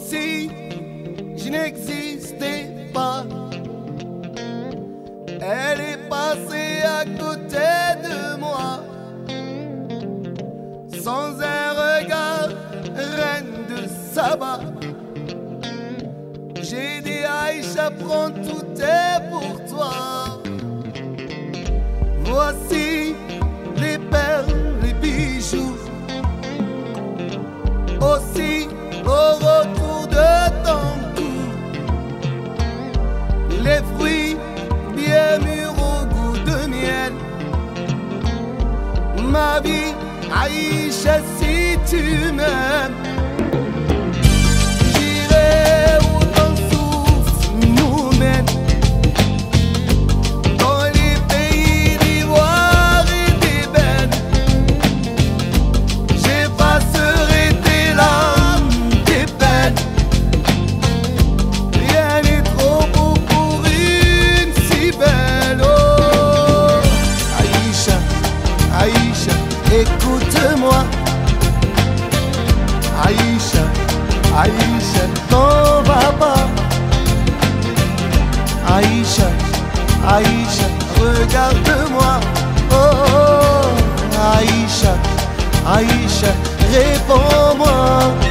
si je n'existais pas. Elle est passée à côté de moi, sans un regard, reine de sabbat. J'ai dit Aïcha, prends tout est pour toi. Voici les perles, les bijoux. Aussi vie, Aïcha, écoute-moi Aïcha, Aïcha, t'en vas pas. Aïcha, Aïcha, regarde-moi. Oh, oh, Aïcha, Aïcha, réponds-moi.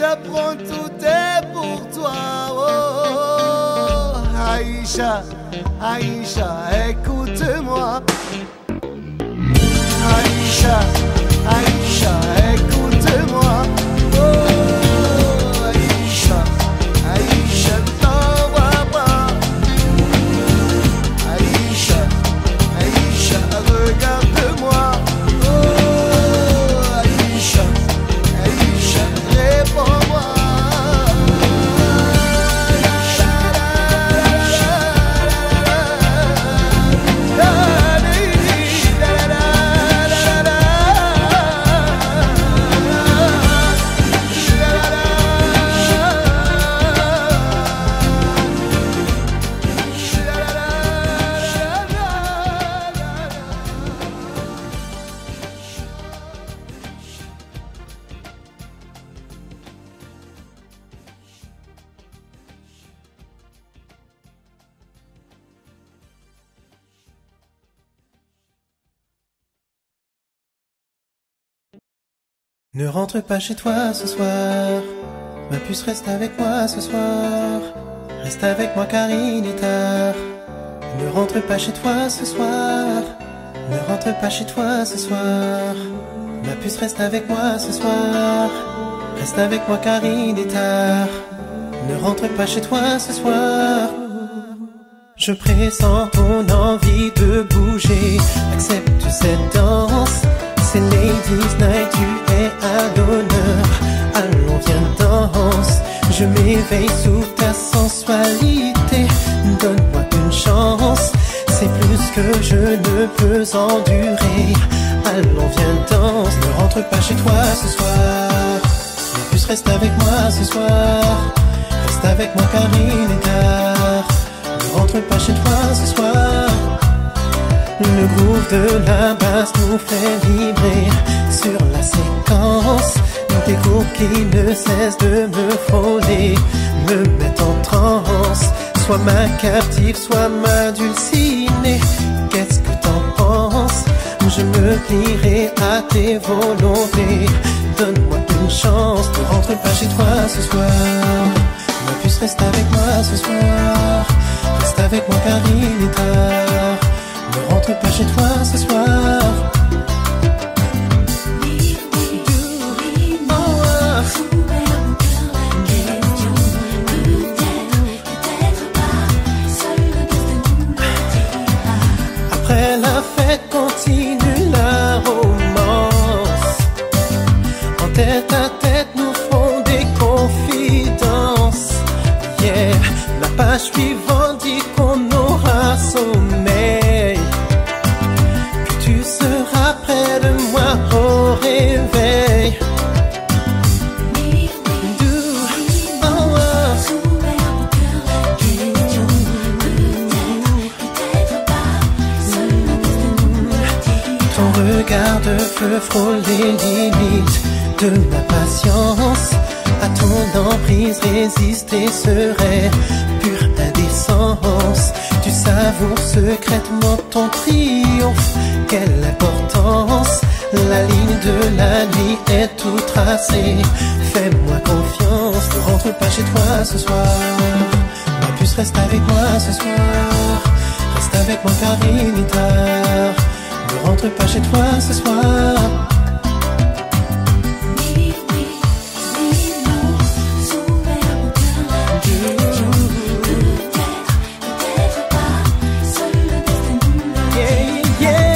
Dit Aïcha, prends tout est pour toi. Oh, oh, oh. Aïcha, Aïcha, écoute-moi. Ne rentre pas chez toi ce soir. Ma puce reste avec moi ce soir. Reste avec moi car il est tard. Ne rentre pas chez toi ce soir. Ne rentre pas chez toi ce soir. Ma puce reste avec moi ce soir. Reste avec moi car il est tard. Ne rentre pas chez toi ce soir. Je pressens ton envie de bouger. Accepte cette danse. C'est Ladies Night, l'honneur. Allons, viens, danse. Je m'éveille sous ta sensualité. Donne-moi une chance. C'est plus que je ne peux endurer. Allons, viens, danse. Ne rentre pas chez toi ce soir. Ma puce, reste avec moi ce soir. Reste avec moi car il tard. Ne rentre pas chez toi ce soir. Le groove de la basse nous fait vibrer sur la séquence. Des coups qui ne cessent de me frôler, me mettent en transe. Soit ma captive, soit ma dulcinée. Qu'est-ce que t'en penses? Je me plierai à tes volontés. Donne-moi une chance, ne rentre pas chez toi ce soir. Ma puce reste avec moi ce soir. Reste avec moi car il est tard. Pas chez toi ce soir. Regard de feu frôle les limites de ma patience. À ton emprise résister serait pure indécence. Tu savoures secrètement ton triomphe. Quelle importance! La ligne de la nuit est tout tracée. Fais-moi confiance, ne rentre pas chez toi ce soir. Ma puce reste avec moi ce soir. Reste avec moi car il est tard. Ne rentre pas chez toi ce soir. Yeah, yeah.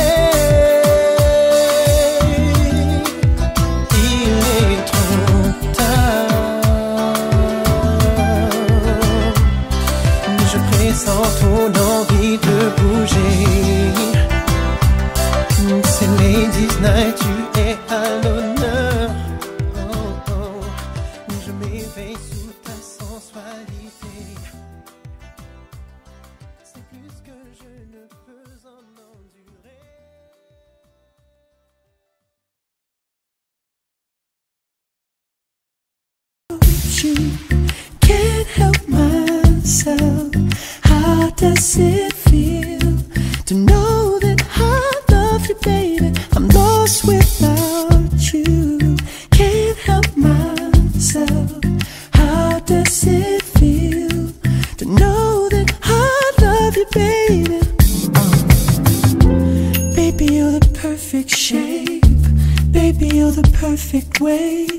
You can't help myself. How does it feel to know that I love you, baby? I'm lost without you. Can't help myself. How does it feel to know that I love you, baby? Baby, you're the perfect shape. Baby, you're the perfect weight.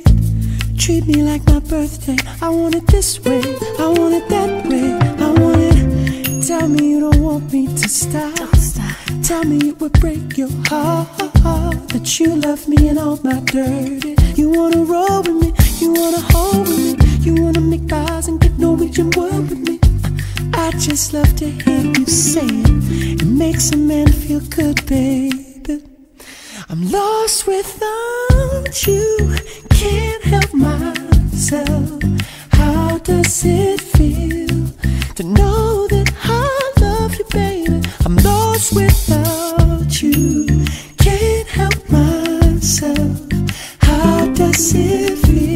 Treat me like my birthday. I want it this way. I want it that way. I want it. Tell me you don't want me to stop. stop. Tell me it would break your heart that you love me and all my dirty. You wanna roll with me. You wanna hold with me. You wanna make eyes and get Norwegian word with me. I just love to hear you say it. It makes a man feel good, baby. I'm lost without you, can't help myself. How does it feel to know that I love you, baby? I'm lost without you, can't help myself. How does it feel?